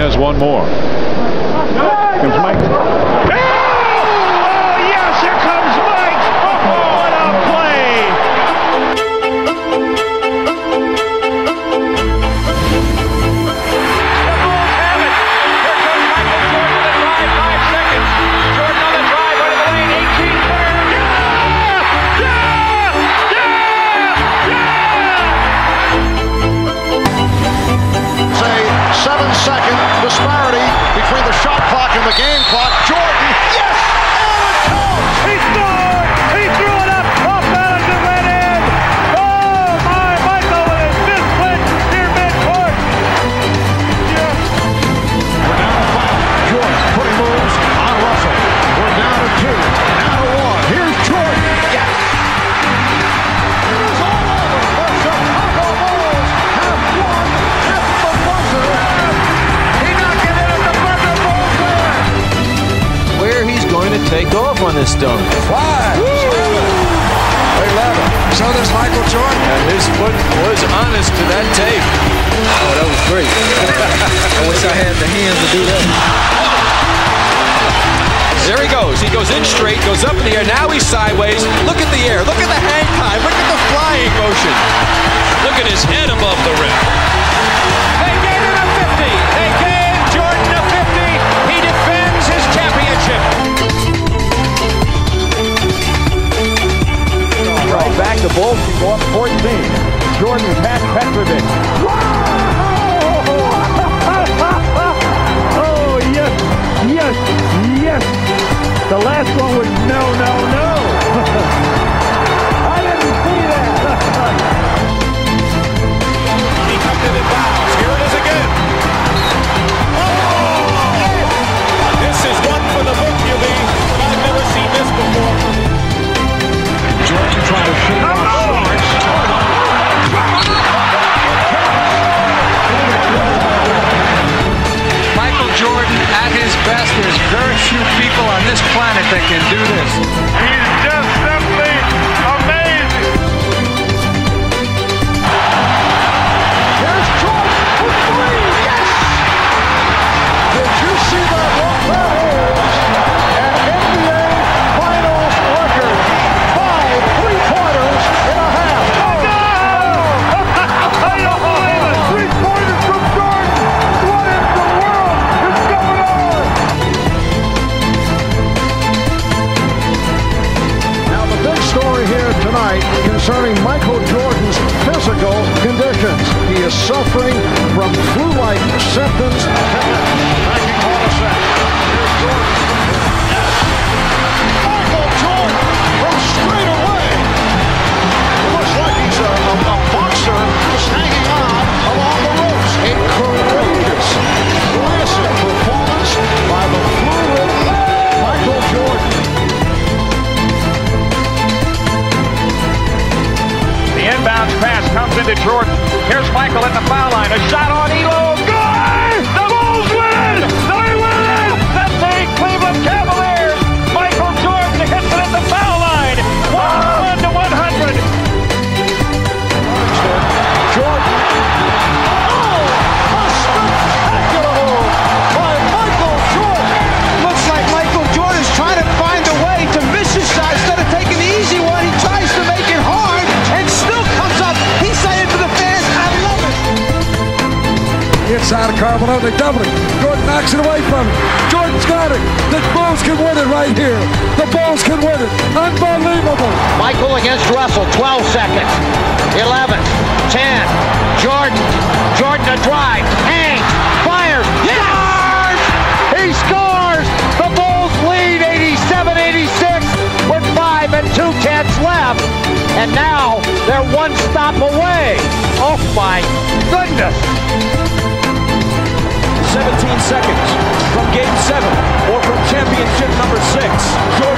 has one more. Mike. take off on this dunk. Five, seven, 11. So there's Michael Jordan. And his foot was honest to that tape. Oh, that was great. I wish I had the hands to do that. There he goes. He goes in straight, goes up in the air. Now he's sideways. Look at the air. Look at the hang time. Look at the flying motion. Look at his head above the rim. They gave him a 50. that can do this. shot They double it. Jordan knocks it away from him. Jordan's got it. The Bulls can win it right here. The Bulls can win it. Unbelievable. Michael against Russell, 12 seconds. 11, 10. Jordan. Jordan to drive. Hangs. Fires. Scores! He scores! The Bulls lead 87-86 with five and two tenths left. And now they're one stop away. Oh my goodness! 17 seconds from game seven or from championship number six.